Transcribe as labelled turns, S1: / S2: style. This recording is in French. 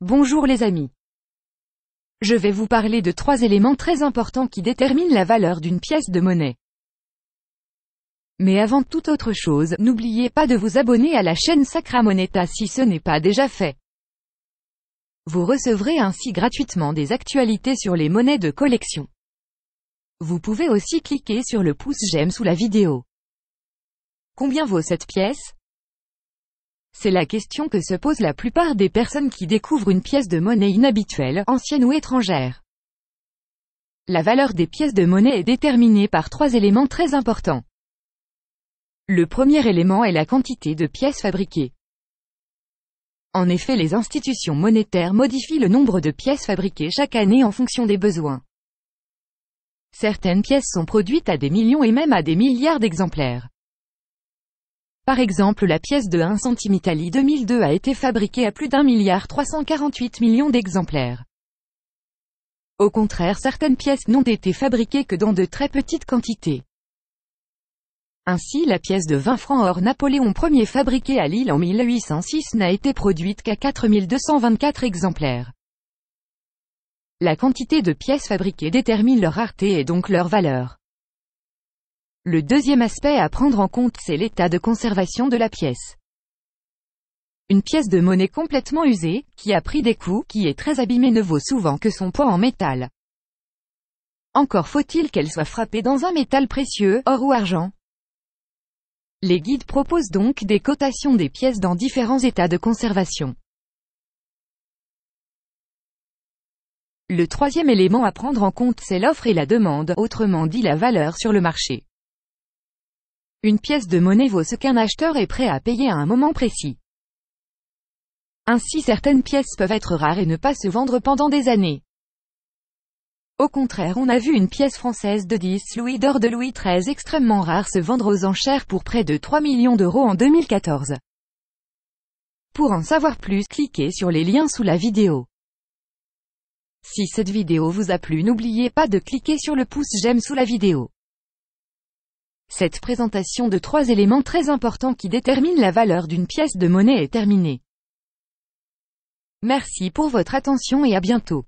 S1: Bonjour les amis. Je vais vous parler de trois éléments très importants qui déterminent la valeur d'une pièce de monnaie. Mais avant toute autre chose, n'oubliez pas de vous abonner à la chaîne Sacra Moneta si ce n'est pas déjà fait. Vous recevrez ainsi gratuitement des actualités sur les monnaies de collection. Vous pouvez aussi cliquer sur le pouce j'aime sous la vidéo. Combien vaut cette pièce? C'est la question que se posent la plupart des personnes qui découvrent une pièce de monnaie inhabituelle, ancienne ou étrangère. La valeur des pièces de monnaie est déterminée par trois éléments très importants. Le premier élément est la quantité de pièces fabriquées. En effet les institutions monétaires modifient le nombre de pièces fabriquées chaque année en fonction des besoins. Certaines pièces sont produites à des millions et même à des milliards d'exemplaires. Par exemple la pièce de 1 centime Italie 2002 a été fabriquée à plus d'un milliard 348 millions d'exemplaires. Au contraire certaines pièces n'ont été fabriquées que dans de très petites quantités. Ainsi la pièce de 20 francs or Napoléon Ier fabriquée à Lille en 1806 n'a été produite qu'à 4224 exemplaires. La quantité de pièces fabriquées détermine leur rareté et donc leur valeur. Le deuxième aspect à prendre en compte c'est l'état de conservation de la pièce. Une pièce de monnaie complètement usée, qui a pris des coups, qui est très abîmée ne vaut souvent que son poids en métal. Encore faut-il qu'elle soit frappée dans un métal précieux, or ou argent. Les guides proposent donc des cotations des pièces dans différents états de conservation. Le troisième élément à prendre en compte c'est l'offre et la demande, autrement dit la valeur sur le marché. Une pièce de monnaie vaut ce qu'un acheteur est prêt à payer à un moment précis. Ainsi certaines pièces peuvent être rares et ne pas se vendre pendant des années. Au contraire on a vu une pièce française de 10 louis d'or de Louis XIII extrêmement rare se vendre aux enchères pour près de 3 millions d'euros en 2014. Pour en savoir plus, cliquez sur les liens sous la vidéo. Si cette vidéo vous a plu n'oubliez pas de cliquer sur le pouce j'aime sous la vidéo. Cette présentation de trois éléments très importants qui déterminent la valeur d'une pièce de monnaie est terminée. Merci pour votre attention et à bientôt.